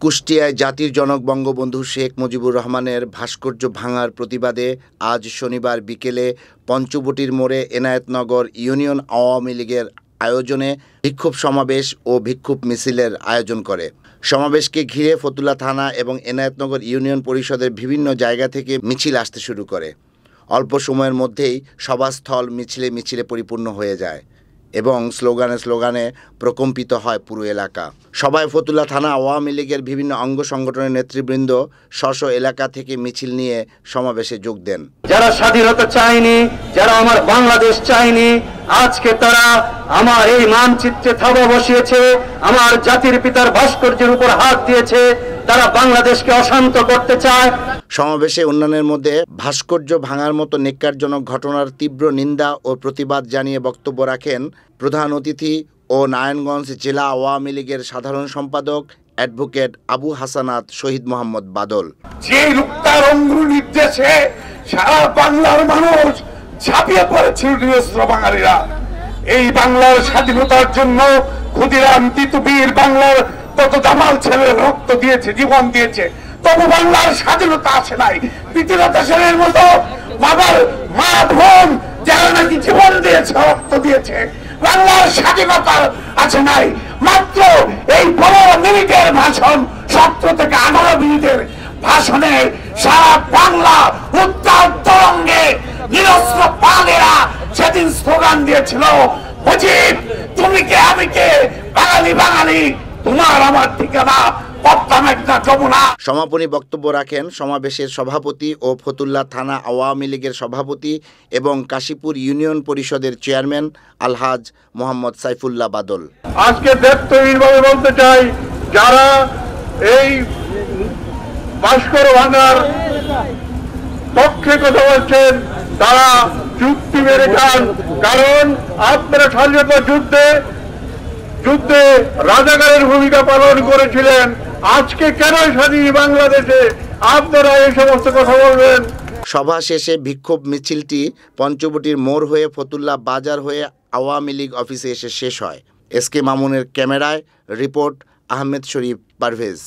কুষ্টিয়ায় জাতির জনক বঙ্গবন্ধু শেখ মুজিবুর রহমানের ভাস্কর্য ভাঙার প্রতিবাদে আজ শনিবার বিকেলে পঞ্চবটির মোড়ে এনায়েতনগর ইউনিয়ন আওয়ামী লীগের আয়োজনে বিক্ষোভ সমাবেশ ও বিক্ষোভ মিছিলের আয়োজন করে। সমাবেশকে ঘিরে ফতুল্লা থানা এবং এনায়েতনগর ইউনিয়ন পরিষদের বিভিন্ন জায়গা থেকে মিছিল আসতে শুরু করে। অল্প সময়ের মধ্যেই সভাস্থল মিছিলে মিছিলে পরিপূর্ণ হয়ে যায়। এবং স্লোগানে স্লোগানে প্রকম্পিত হয় পুরো এলাকা। সবাই ফতুল্লা থানা আওয়ামী লীগের বিভিন্ন অঙ্গ সংগঠনের নেতৃবৃন্দ স্ব স্ব এলাকা থেকে মিছিল নিয়ে সমাবেশে যোগ দেন। যারা স্বাধীনতা চায়নি, যারা আমার বাংলাদেশ চায়নি, আজকে তারা আমার এই মানচিত্রে থাবা বসিয়েছে, আমার জাতির পিতার ভাস্কর্যের উপর হাত দিয়েছে, তারা বাংলাদেশকে অশান্ত করতে চায় সমাবেশে উন্নয়নের মধ্যে ভাস্কর্য ভাঙার মতো নেককারজনক ঘটনার তীব্র নিন্দা ও প্রতিবাদ জানিয়ে বক্তব্য রাখেন প্রধান অতিথি ও নারায়ণগঞ্জ জেলা আওয়ামী লীগের সাধারণ সম্পাদক অ্যাডভোকেট আবু হাসানাত শহীদ মোহাম্মদ বাদল। যে অঙ্গুর নির্দেশে সারা বাংলার মানুষ ঝাঁপিয়ে পড়েছিল বাঙালিরা। এই বাংলার স্বাধীনতার জন্য ক্ষুদিরাম তিতুবীর বাংলার কত দামাল ছেলের রক্ত দিয়েছে, জীবন দিয়েছে, তবু বাংলার স্বাধীনতা আছে নাই। পৃথিবীতা সেনের মতো বাবার মা, বোন যারা নাকি জীবন দিয়েছে, রক্ত দিয়েছে, বাংলার স্বাধীনতা আছে নাই। মাত্র এই পনেরো মিনিটের ভাষণ, সতেরো থেকে আঠারো মিনিটের ভাষণে সারা বাংলা উত্তাল তরঙ্গে নিরস্ত্র পালেরা সেদিন স্লোগান দিয়েছিল মুজিব তুমি কে? আমি কে? বাঙালি বাঙালি তোমার আমার ঠিকানা সমাপনী বক্তব্য রাখেন সমাবেশের সভাপতি ও ফতুল্লা থানা আওয়ামী লীগের সভাপতি এবং কাশীপুর ইউনিয়ন পরিষদের চেয়ারম্যান আলহাজ মোহাম্মদ সাইফুল্লাহ বাদল। আজকে দায়িত্বহীন ভাবে বলতে চাই যারা এই ভাস্কর ভাঙার পক্ষে কথা বলছেন তারা যুক্তি মেরে খান। কারণ আপনারা স্বাধীনতা যুদ্ধে যুদ্ধে রাজাকারের ভূমিকা পালন করেছিলেন। আজকে কেন স্বাধীন বাংলাদেশে আপনারা এই সমস্ত কথা বলবেন? সভা শেষে বিক্ষোভ মিছিলটি পঞ্চবটির মোড় হয়ে ফতুল্লা বাজার হয়ে আওয়ামী লীগ অফিসে এসে শেষ হয়। এস কে মামুনের ক্যামেরায় রিপোর্ট আহমেদ শরীফ পারভেজ।